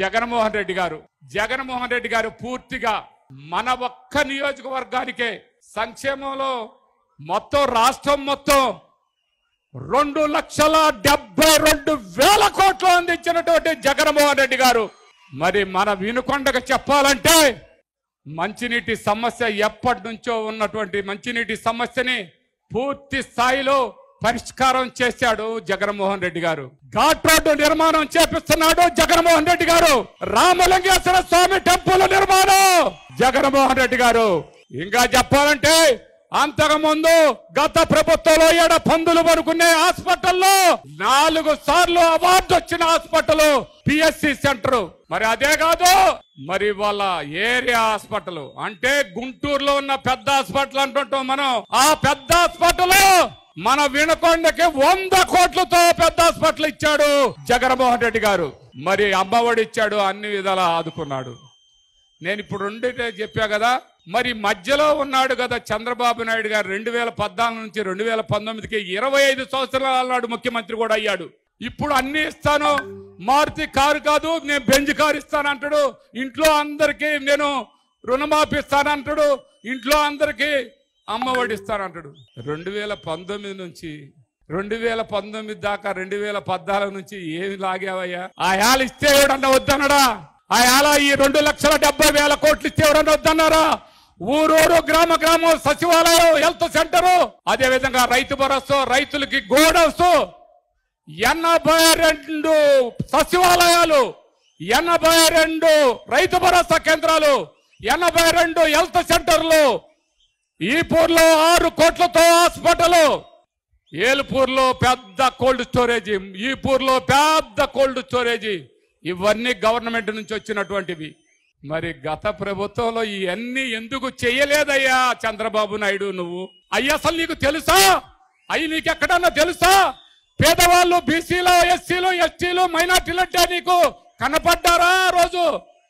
జగన్మోహన్ రెడ్డి గారు. జగన్మోహన్ రెడ్డి గారు పూర్తిగా మన ఒక్క నియోజకవర్గానికే సంక్షేమంలో మొత్తం రాష్ట్రం మొత్తం రెండు లక్షల డెబ్బై రెండు వేల కోట్లు అందించినటువంటి జగన్మోహన్ రెడ్డి గారు. మరి మన వినుకొండకు చెప్పాలంటే మంచినీటి సమస్య ఎప్పటి నుంచో ఉన్నటువంటి మంచినీటి సమస్యని పూర్తి స్థాయిలో పరిష్కారం చేశాడు జగన్మోహన్ రెడ్డి గారు. ఘాట్ రోడ్డు నిర్మాణం చేపిస్తున్నాడు జగన్మోహన్ రెడ్డి గారు. రామలింగేశ్వర స్వామి టెంపుల్ నిర్మాణం. జగన్మోహన్ రెడ్డి గారు ఇంకా చెప్పాలంటే అంతకు ముందు గత ప్రభుత్వంలో ఏడ పందులు పడుకునే హాస్పిటల్లో నాలుగు సార్లు అవార్డు వచ్చిన హాస్పిటల్ పిఎస్సి సెంటర్. మరి అదే కాదు మరి వాళ్ళ ఏరియా హాస్పిటల్. అంటే గుంటూరులో ఉన్న పెద్ద హాస్పిటల్ అంటుంటాం మనం. ఆ పెద్ద హాస్పిటల్ మన వినకొండకి వంద కోట్లతో పెద్ద హాస్పిటల్ ఇచ్చాడు జగన్మోహన్ రెడ్డి గారు. మరి అమ్మఒడి ఇచ్చాడు అన్ని విధాలా ఆదుకున్నాడు. నేను ఇప్పుడు రెండిటే చెప్పా కదా మరి మధ్యలో ఉన్నాడు కదా చంద్రబాబు నాయుడు గారు రెండు వేల పద్నాలుగు నుంచి రెండు వేల పంతొమ్మిదికి ఇరవై ఐదు సంవత్సరాల నాడు ముఖ్యమంత్రి కూడా అయ్యాడు. ఇప్పుడు అన్ని ఇస్తాను మారుతి కారు కాదు నేను బెంజ్ కారు ఇస్తాను అంటాడు ఇంట్లో అందరికీ నేను రుణమాఫీ ఇస్తానంటాడు. ఇంట్లో అందరికీ అమ్మ వడిస్తానంటాడు రెండు వేల పంతొమ్మిది నుంచి రెండు వేల పంతొమ్మిది దాకా రెండు వేల పద్నాలుగు నుంచి ఏమి లాగావయ్యా? ఆ యాలు ఇస్తే ఎవడన్నా వద్దన్నాడా? ఆ యాల ఈ రెండు లక్షల డెబ్బై వేల కోట్లు ఇస్తే ఎవడన్నా వద్దన్నారా? ఊరూరు గ్రామ గ్రామం సచివాలయం హెల్త్ సెంటరు. అదే విధంగా రైతు భరోసా రైతులకి గోడౌస్. ఎనభై రెండు సచివాలయాలు ఎనభై రెండు రైతు భరోసా కేంద్రాలు ఎనభై రెండు హెల్త్ సెంటర్లు ఈపూర్లో ఆరు కోట్లతో హాస్పిటల్. ఏలుపూర్లో పెద్ద కోల్డ్ స్టోరేజీ ఈపూర్లో పెద్ద కోల్డ్ స్టోరేజీ. ఇవన్నీ గవర్నమెంట్ నుంచి వచ్చినటువంటివి. మరి గత ప్రభుత్వంలో ఇవన్నీ ఎందుకు చేయలేదయ్యా చంద్రబాబు నాయుడు నువ్వు? అయ్యా అసలు నీకు తెలుసా? అయ్యి నీకెక్కడన్నా తెలుసా? పేదవాళ్ళు బీసీలో ఎస్సీలు ఎస్టీలు మైనార్టీలు అంటే నీకు కనపడ్డారా?